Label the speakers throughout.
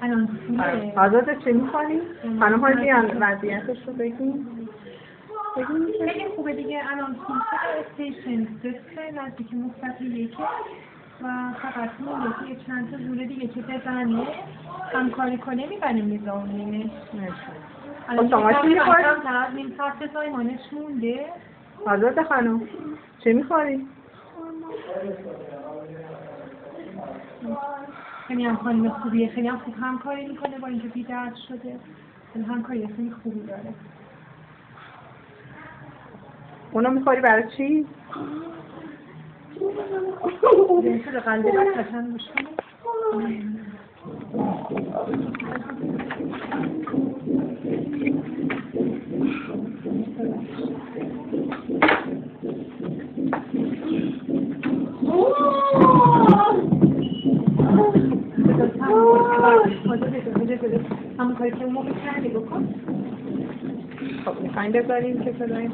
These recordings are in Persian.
Speaker 1: پوله
Speaker 2: آزاده چی می‌خوانی؟ خانم های بیان وضعیتش رو بگیم
Speaker 1: خیلی خوبه دیگه. الان پول استیشن صفر نزدیک مثبت یکه و فقط که یه چند تا جوره دیگه که بزنه. همکاری کنه می‌بریم میزانیمش
Speaker 2: خب شما چی می‌خواید؟
Speaker 1: نیم ساعت زایمانش مونده.
Speaker 2: آزاده خانم چی می‌خوری؟
Speaker 1: خیلی هم خانم خوبیه خیلی هم خوب همکاری می‌کنه با اینکه بیدرد شده. خیلی همکاری خیلی خوبی داره.
Speaker 2: اونو می‌خوری برای چی؟
Speaker 1: این قشنگ گوش کنه همون کاری که موقع کردی بکن.
Speaker 2: خب می‌خوایم بذاریم که بذاریم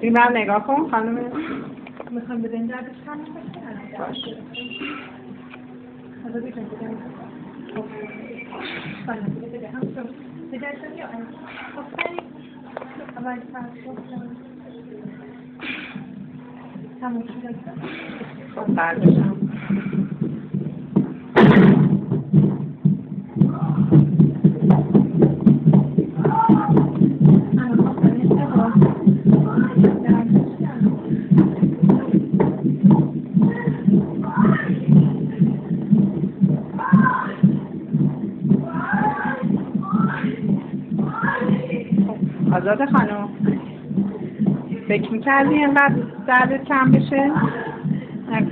Speaker 2: این من نگاه کن خانم.
Speaker 1: می‌خوام به این دردش کم
Speaker 2: باش.
Speaker 1: بگم خب. بده بده هم. خب
Speaker 2: برداشتم آزاده خانم فکر می‌کردی اینقدر دردت کم بشه؟ نه.